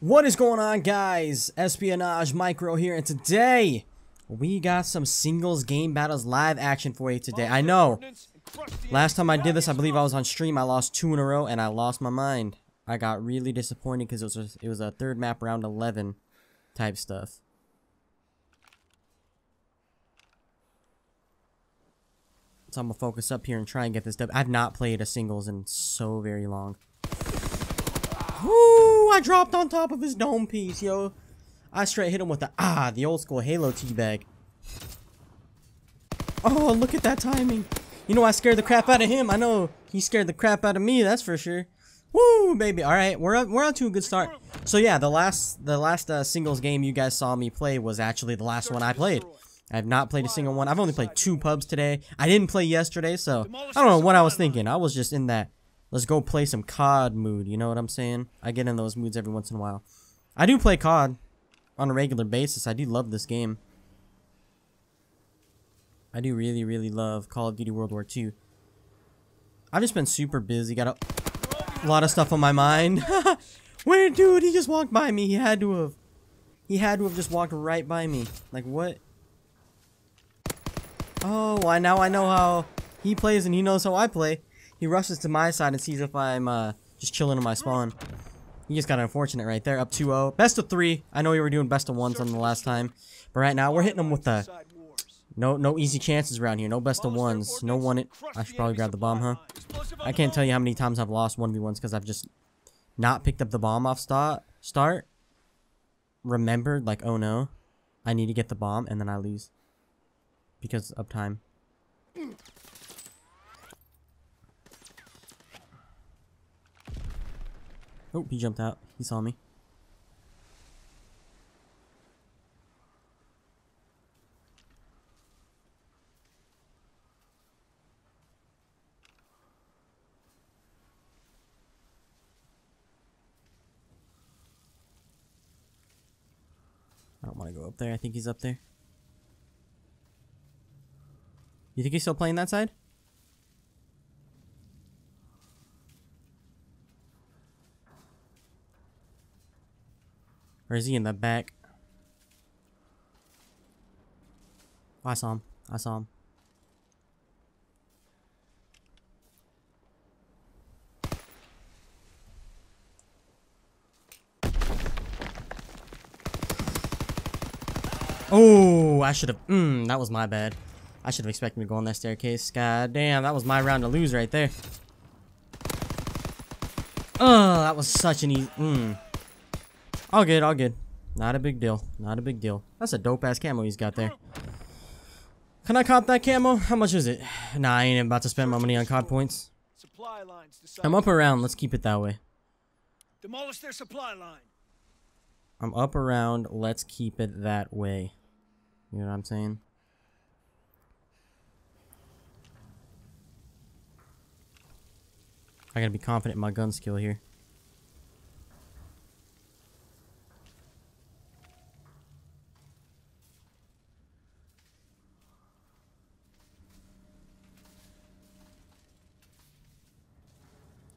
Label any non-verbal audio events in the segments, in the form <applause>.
What is going on guys? Espionage Micro here and today we got some singles Gamebattles live action for you today. I know. Last time I did this I believe I was on stream. I lost two in a row and I lost my mind. I got really disappointed because it was a, it was a third map round 11 type stuff. So I'm gonna focus up here and try and get this dub. I've not played a singles in so very long. Woo! I dropped on top of his dome piece, yo. I straight hit him with the ah, the old school Halo teabag. Oh, look at that timing. You know I scared the crap out of him. I know he scared the crap out of me, that's for sure. Woo, baby. All right, we're up, we're on to a good start. So yeah, the last the last uh, singles game you guys saw me play was actually the last one I played. I have not played a single one. I've only played two pubs today. I didn't play yesterday, so I don't know what I was thinking. I was just in that let's go play some COD mood, you know what I'm saying? I get in those moods every once in a while. I do play COD on a regular basis. I do love this game. I do really, really love Call of Duty World War II. I've just been super busy. Got a, lot of stuff on my mind. <laughs> Where, dude? He just walked by me. He had to have. He had to have just walked right by me. Like, what? Oh, I now I know how he plays and he knows how I play. He rushes to my side and sees if I'm uh, just chilling in my spawn. He just got unfortunate right there. Up 2-0. Best of three. I know we were doing best of ones on the last time. But right now, we're hitting them with the... No no easy chances around here. No best of ones. No one it. I should probably grab the bomb, huh? I can't tell you how many times I've lost 1v1s because I've just not picked up the bomb off start. Start. Remembered, like, oh no. I need to get the bomb, and then I lose because of time. Oh, he jumped out. He saw me. I don't want to go up there. I think he's up there. You think he's still playing that side? Or is he in the back? Oh, I saw him. I saw him. Oh, I should have. Mmm, that was my bad. I should have expected to go on that staircase. God damn, that was my round to lose right there. Oh, that was such an easy. Mmm. All good, all good. Not a big deal. Not a big deal. That's a dope ass camo he's got there. Can I cop that camo? How much is it? Nah, I ain't about to spend my money on COD points. I'm up around. Let's keep it that way. Demolish their supply line. I'm up around. Let's keep it that way. You know what I'm saying? I gotta be confident in my gun skill here.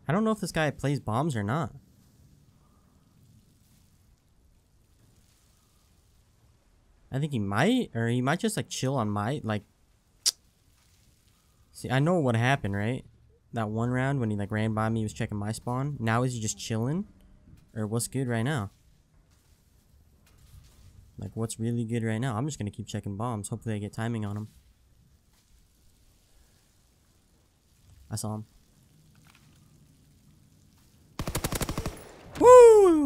I don't know if this guy plays bombs or not. I think he might, or he might just like chill on my, like, <tsk> see, I know what happened, right? That one round when he like ran by me, he was checking my spawn. Now is he just chilling? Or what's good right now? Like, what's really good right now? I'm just gonna keep checking bombs. Hopefully I get timing on him. I saw him.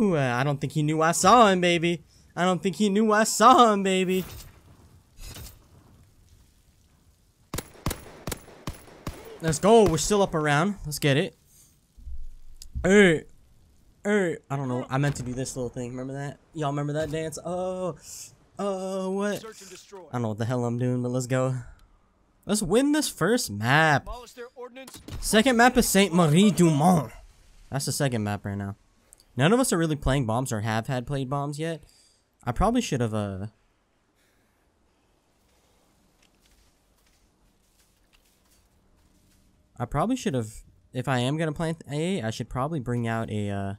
I don't think he knew I saw him, baby. I don't think he knew I saw him, baby. Let's go. We're still up around. Let's get it. Hey. Hey. I don't know. I meant to do this little thing. Remember that? Y'all remember that dance? Oh. Oh, what? I don't know what the hell I'm doing, but let's go. Let's win this first map. Second map is Sainte Marie du Mont. That's the second map right now. None of us are really playing bombs or have had played bombs yet. I probably should have, uh... I probably should have, if I am to plant A, I should probably bring out a, uh...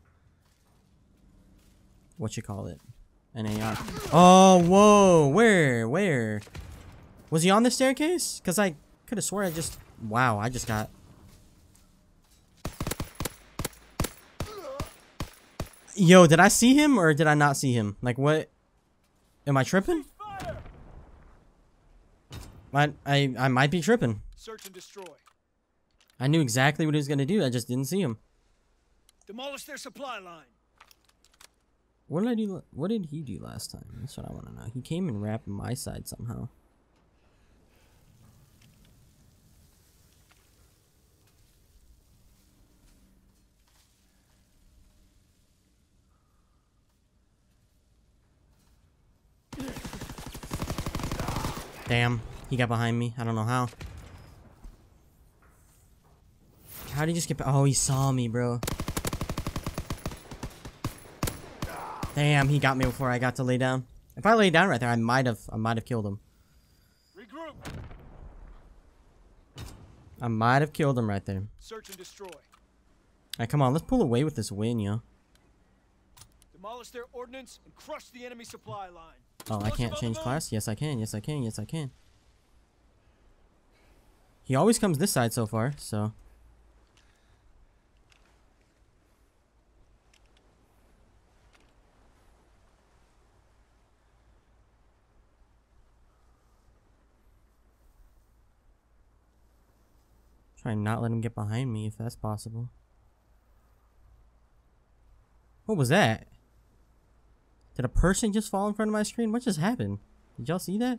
what you call it, an AR. Oh, whoa, where, where? Was he on the staircase? Cause I could have swore I just, wow, I just got. Yo, did I see him or did I not see him? Like what? Am I tripping? I, I, I might be tripping. Search and destroy. I knew exactly what he was gonna do. I just didn't see him. Demolish their supply line. What did I do? What did he do last time? That's what I want to know. He came and wrapped my side somehow. Damn, he got behind me. I don't know how. How did he just get? Oh, he saw me, bro. Damn, he got me before I got to lay down. If I laid down right there, I might have, I might have killed him. Regroup. I might have killed him right there. Search and destroy. Alright, come on, let's pull away with this win, yo. Demolish their ordnance and crush the enemy supply line. Oh, I can't change class? Yes, I can. Yes, I can. Yes, I can. He always comes this side so far, so. Try and not let him get behind me if that's possible. What was that? Did a person just fall in front of my screen? What just happened? Did y'all see that?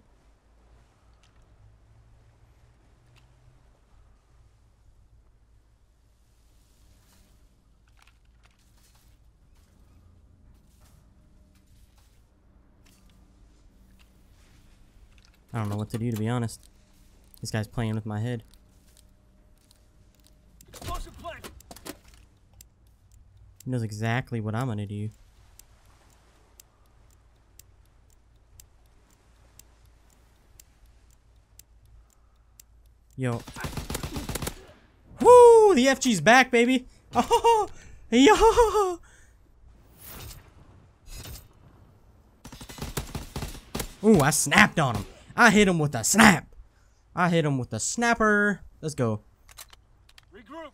I don't know what to do to be honest. This guy's playing with my head. He knows exactly what I'm gonna do. Yo. Woo! The FG's back, baby! Oh! <laughs> Yo! Ooh, I snapped on him. I hit him with a snap. I hit him with a snapper. Let's go. Regroup.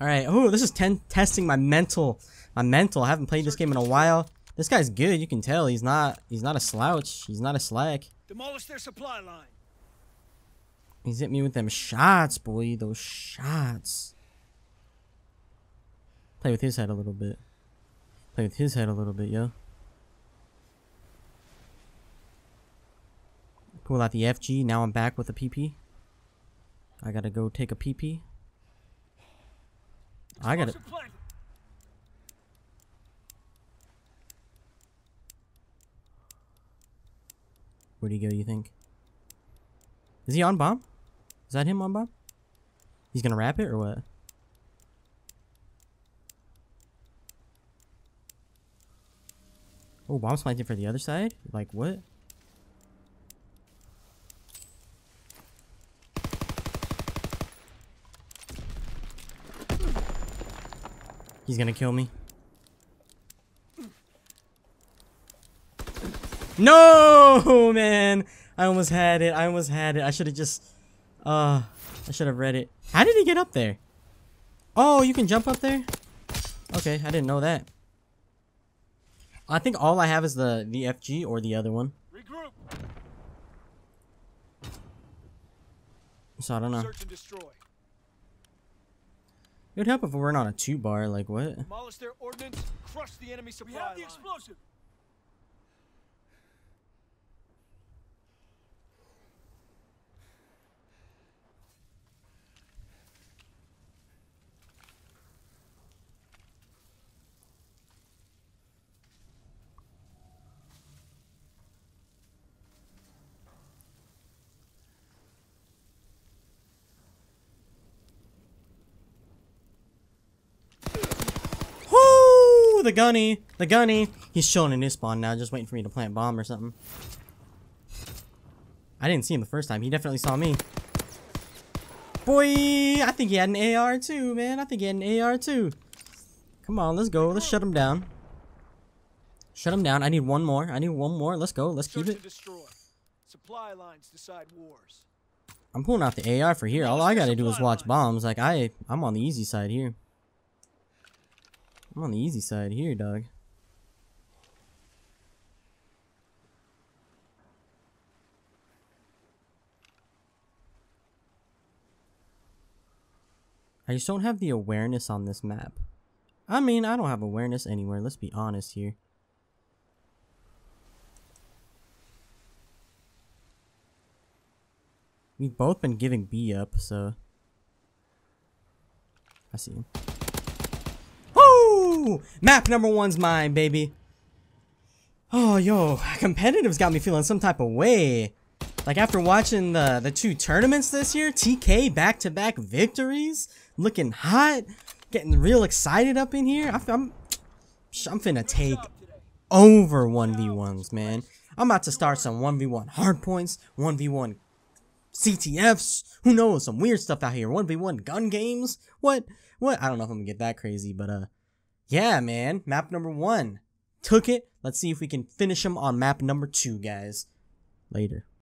All right. Oh, this is ten testing my mental. My mental. I haven't played this game in a while. This guy's good. You can tell he's not. He's not a slouch. He's not a slack. Demolish their supply line. He's hit me with them shots, boy. Those shots. Play with his head a little bit. Play with his head a little bit, yo. Pull out the FG. Now I'm back with a PP. I gotta go take a PP. I gotta. Where'd he go, you think? Is he on bomb? Is that him bomb? He's gonna wrap it or what? Oh, bomb planting for the other side? Like what? He's gonna kill me. No, <laughs> man. I almost had it. I almost had it. I should have just... Uh, I should have read it. How did he get up there? Oh, you can jump up there? Okay, I didn't know that. I think all I have is the, the FG or the other one. Regroup. So I don't know. Search and destroy. It would help if we weren't on a two bar, like what? Demolish their ordnance. Crush the enemy supply. We have the explosive. Whoo! The gunny! The gunny! He's chilling in his spawn now, just waiting for me to plant bomb or something. I didn't see him the first time. He definitely saw me. Boy! I think he had an AR too, man. I think he had an AR too. Come on, let's go. Let's shut him down. Shut him down. I need one more. I need one more. Let's go. Let's keep it. Supply lines decide wars. I'm pulling out the AI for here. All I gotta do is watch bombs. Like I, I'm on the easy side here. I'm on the easy side here, dog. I just don't have the awareness on this map. I mean, I don't have awareness anywhere. Let's be honest here. We've both been giving B up, so. I see him. Map number one's mine, baby. Oh, yo, competitive's got me feeling some type of way. Like after watching the the two tournaments this year, TK back-to-back victories, looking hot, getting real excited up in here. I, I'm I'm finna take over 1v1s, man. I'm about to start some 1v1 hardpoints, 1v1 CTFs. Who knows? Some weird stuff out here. 1v1 gun games. What? What? I don't know if I'm gonna get that crazy, but uh, yeah, man. Map number one. Took it. Let's see if we can finish them on map number two, guys. Later.